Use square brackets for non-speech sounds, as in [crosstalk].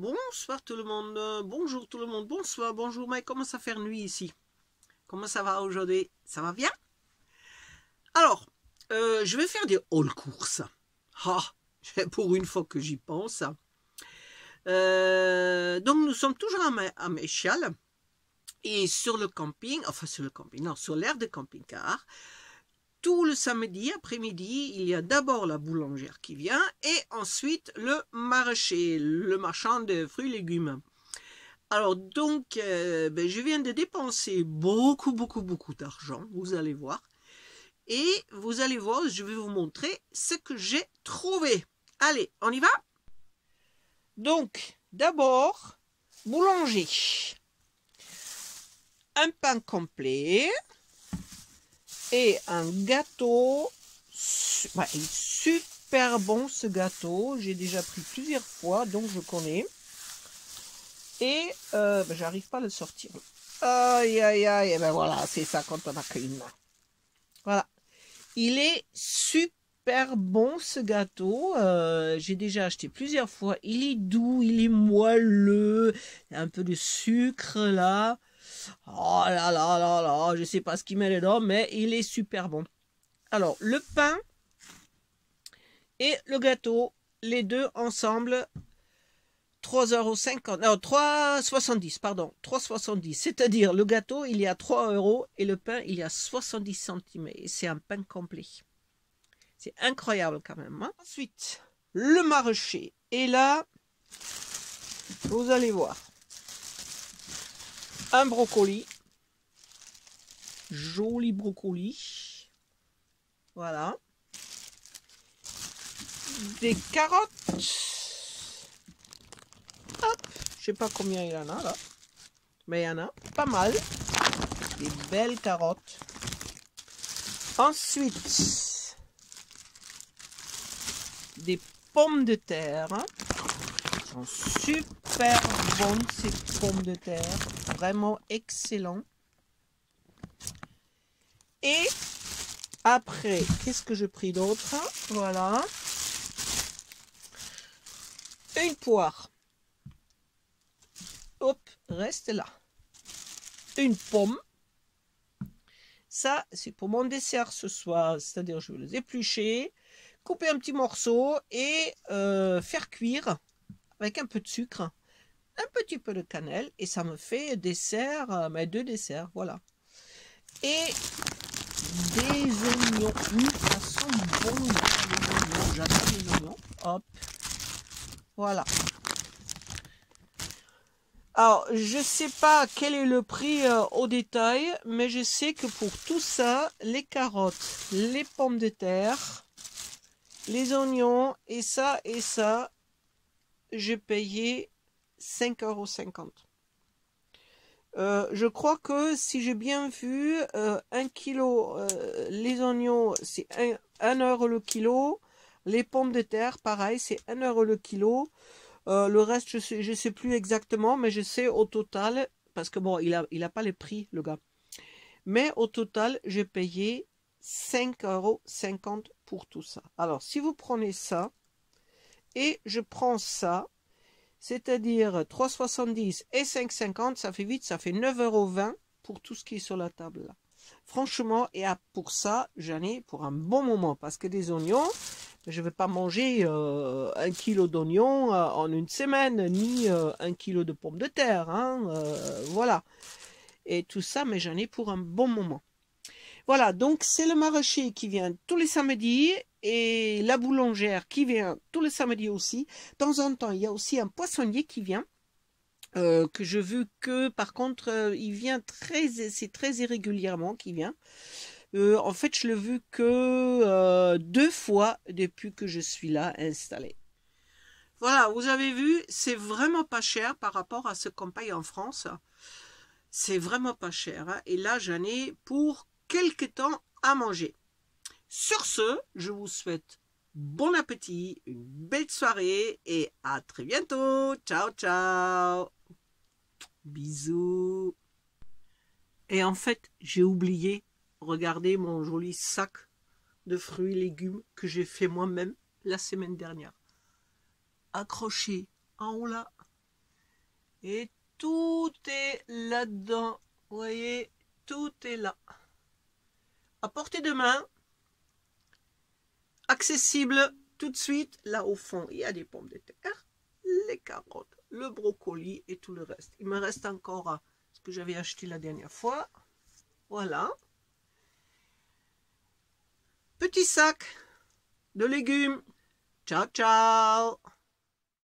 Bonsoir tout le monde, bonjour tout le monde, bonsoir, bonjour Mike, comment ça fait nuit ici? Comment ça va aujourd'hui? Ça va bien? Alors, euh, je vais faire des haul courses. Ah, [laughs] pour une fois que j'y pense. Euh, donc nous sommes toujours à, Méchal et sur le camping, enfin sur le camping, non, sur l'aire de camping-car, tout le samedi après-midi, il y a d'abord la boulangère qui vient et ensuite le marché, le marchand de fruits et légumes. Alors donc, euh, ben, je viens de dépenser beaucoup, beaucoup, beaucoup d'argent, vous allez voir. Et vous allez voir, je vais vous montrer ce que j'ai trouvé. Allez, on y va? Donc, d'abord, boulanger. Un pain complet et un gâteau. super bon ce gâteau. J'ai déjà pris plusieurs fois, donc je connais. Et euh, ben, j'arrive pas à le sortir. Aïe, aïe, aïe. Et ben voilà, c'est ça quand on a qu'une. Voilà. Il est super bon ce gâteau. Euh, j'ai déjà acheté plusieurs fois. Il est doux, il est moelleux. Il y a un peu de sucre là. Oh là là là là, je sais pas ce qu'il met dedans, mais il est super bon. Alors, le pain et le gâteau, les deux ensemble, 3,50€, non, 3,70€, pardon, 3,70€. C'est-à-dire, le gâteau, il y a 3 euros et le pain, il y a 70 centimes. Et c'est un pain complet. C'est incroyable quand même. Hein. Ensuite, le marché. Et là, vous allez voir un brocoli. Joli brocoli. Voilà. Des carottes. Hop, je sais pas combien il y en a là. Mais il y en a pas mal. Des belles carottes. Ensuite, des pommes de terre. Super bonnes ces pommes de terre vraiment excellent. Et après, qu'est-ce que je pris d'autre? Voilà. Une poire. Hop, reste là. Une pomme. Ça, c'est pour mon dessert ce soir. C'est-à-dire, je vais les éplucher, couper un petit morceau et euh, faire cuire avec un peu de sucre un petit peu de cannelle et ça me fait dessert, euh, mes deux desserts, voilà. Et des oignons, j'adore les oignons, hop, voilà. Alors, je sais pas quel est le prix euh, au détail, mais je sais que pour tout ça, les carottes, les pommes de terre, les oignons et ça et ça, j'ai payé 5,50 euros. Euh, je crois que si j'ai bien vu, euh, un kilo, euh, les oignons, c'est 1, euro le kilo. Les pommes de terre, pareil, c'est 1 euro le kilo. le reste, je je sais plus exactement, mais je sais au total, parce que bon, il a, il a pas les prix, le gars. Mais au total, j'ai payé 5,50 euros pour tout ça. Alors, si vous prenez ça, et je prends ça, c'est-à-dire 3,70 et 5,50, ça fait vite, ça fait 9,20 euros pour tout ce qui est sur la table. Franchement, et pour ça, j'en ai pour un bon moment, parce que des oignons, je ne vais pas manger euh, un kilo d'oignons euh, en une semaine, ni euh, un kilo de pommes de terre, hein, voilà. Et tout ça, mais j'en ai pour un bon moment. Voilà, donc c'est le maraîcher qui vient tous les samedis et la boulangère qui vient tous les samedis aussi. De temps en temps, il y a aussi un poissonnier qui vient. Euh, que je veux que par contre euh, il vient très c'est très irrégulièrement qui vient euh, en fait je le veux que deux fois depuis que je suis là installé voilà vous avez vu c'est vraiment pas cher par rapport à ce qu'on paye en France c'est vraiment pas cher hein. et là j'en ai pour quelque temps à manger. Sur ce, je vous souhaite bon appétit, une belle soirée et à très bientôt. Ciao, ciao. Bisous. Et en fait, j'ai oublié, regardez mon joli sac de fruits et légumes que j'ai fait moi-même la semaine dernière. Accroché en haut là, Et tout est là-dedans. Vous voyez, tout est là. À portée de main. Accessible tout de suite. Là au fond, il y a des pommes de terre, les carottes, le brocoli et tout le reste. Il me reste encore ce que j'avais acheté la dernière fois. Voilà. Petit sac de légumes. Ciao, ciao